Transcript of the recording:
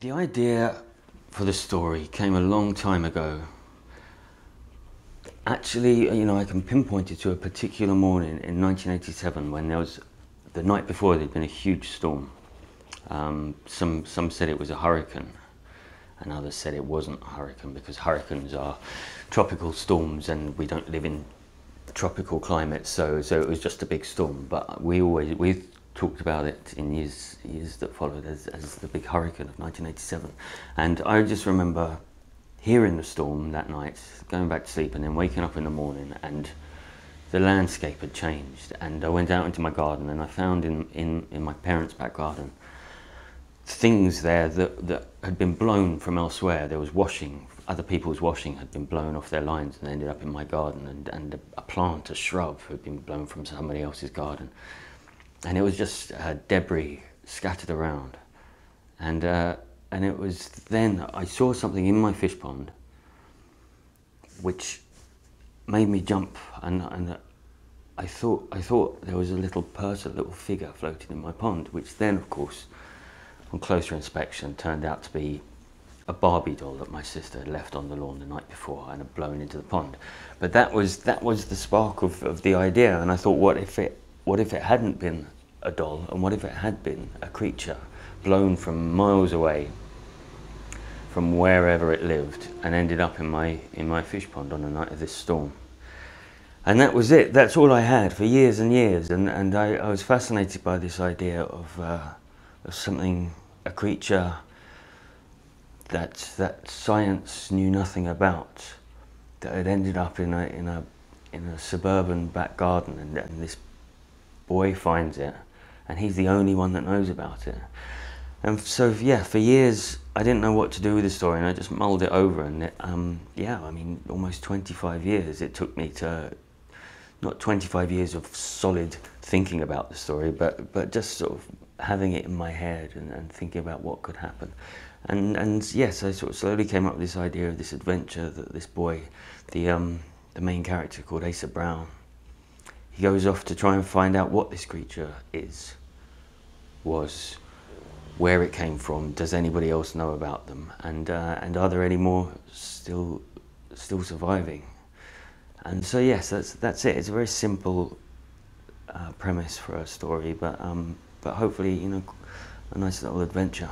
The idea for the story came a long time ago. Actually, you know, I can pinpoint it to a particular morning in 1987 when there was, the night before, there'd been a huge storm. Um, some, some said it was a hurricane, and others said it wasn't a hurricane because hurricanes are tropical storms and we don't live in tropical climates, so, so it was just a big storm. But we always, we talked about it in years years that followed as, as the big hurricane of 1987. And I just remember hearing the storm that night, going back to sleep, and then waking up in the morning, and the landscape had changed. And I went out into my garden, and I found in, in, in my parents' back garden things there that, that had been blown from elsewhere. There was washing, other people's washing had been blown off their lines and ended up in my garden, and, and a, a plant, a shrub, had been blown from somebody else's garden and it was just uh, debris scattered around. And, uh, and it was then I saw something in my fish pond which made me jump and, and I thought I thought there was a little person, a little figure floating in my pond, which then, of course, on closer inspection, turned out to be a Barbie doll that my sister had left on the lawn the night before and had blown into the pond. But that was that was the spark of, of the idea, and I thought, what if it what if it hadn't been a doll and what if it had been a creature blown from miles away from wherever it lived and ended up in my in my fish pond on the night of this storm? And that was it. That's all I had for years and years. And and I, I was fascinated by this idea of, uh, of something a creature that that science knew nothing about that had ended up in a in a in a suburban back garden and, and this boy finds it and he's the only one that knows about it. And so, yeah, for years I didn't know what to do with the story, and I just mulled it over. And it, um, yeah, I mean, almost 25 years it took me to, not 25 years of solid thinking about the story, but but just sort of having it in my head and, and thinking about what could happen. And and yes, I sort of slowly came up with this idea of this adventure that this boy, the um, the main character called Asa Brown, he goes off to try and find out what this creature is, was, where it came from, does anybody else know about them, and, uh, and are there any more still, still surviving? And so yes, that's, that's it. It's a very simple uh, premise for a story, but, um, but hopefully, you know, a nice little adventure.